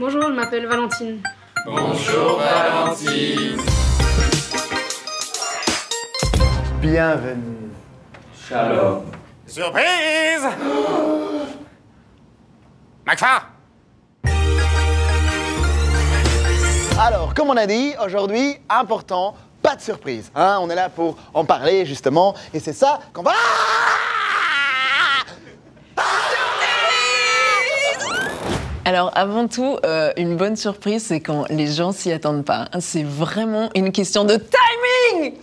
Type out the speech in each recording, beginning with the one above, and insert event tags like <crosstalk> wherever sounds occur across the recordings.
Bonjour, je m'appelle Valentine. Bonjour Valentine. Bienvenue. Shalom. Surprise <gasps> McFar Alors, comme on a dit, aujourd'hui, important, pas de surprise. Hein, on est là pour en parler, justement, et c'est ça qu'on va... Alors avant tout, euh, une bonne surprise, c'est quand les gens s'y attendent pas. C'est vraiment une question de timing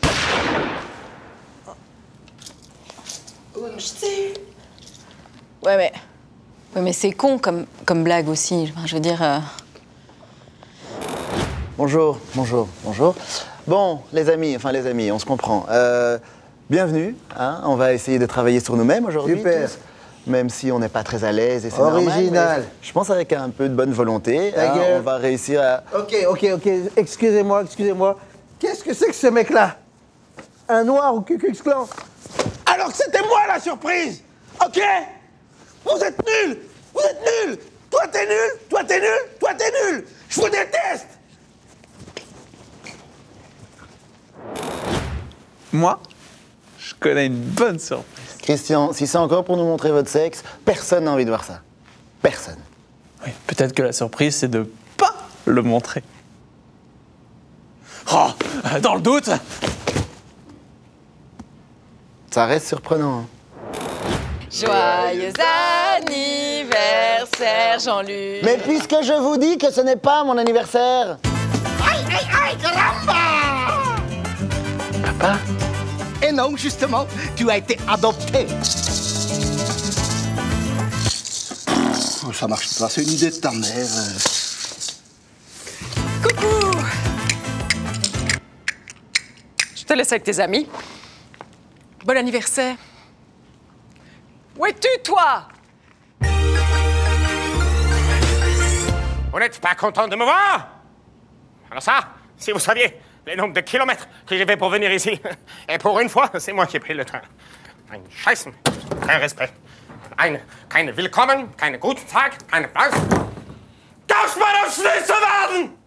Ouais, mais. Ouais, mais c'est con comme, comme blague aussi. Enfin, je veux dire. euh, Bonjour, bonjour, bonjour. Bon, les amis, enfin les amis, on se comprend. Euh, bienvenue, hein, on va essayer de travailler sur nous-mêmes aujourd'hui. Super. tous, Même si on n'est pas très à l'aise et c'est Original. normal. Je pense avec un peu de bonne volonté, hein, on va réussir à... Ok, ok, ok. Excusez-moi, excusez-moi. Qu'est-ce que c'est que ce mec-là? Un noir au Klux Klan? Alors que c'était moi la surprise! Ok? Vous êtes nuls! Vous êtes nuls! Toi t'es nul! Toi t'es nul! Toi t'es nul! Je vous déteste! Moi, je connais une bonne surprise. Christian, si c'est encore pour nous montrer votre sexe, personne n'a envie de voir ça. Personne. Oui, peut-être que la surprise, c'est de pas le montrer. Oh, euh, dans le doute, Ça reste surprenant. hein. Joyeux anniversaire, Jean-Luc. Mais puisque je vous dis que ce n'est pas mon anniversaire. Papa? Et non, justement, tu as été adopté. Oh, ça marche pas, c'est une idée de ta mère. euh. Coucou Je te laisse avec tes amis. Bon anniversaire. Où es-tu, toi? Vous n'êtes pas content de me voir? Alors ça, si vous saviez les nombres de kilomètres que j'ai fait pour venir ici. <laughs> Et pour une fois, c'est moi qui ai pris le train. Ein Scheißen. Kein Respekt. Eine, keine Willkommen, keine Guten Tag, keine Applaus. Darf man auf zu werden?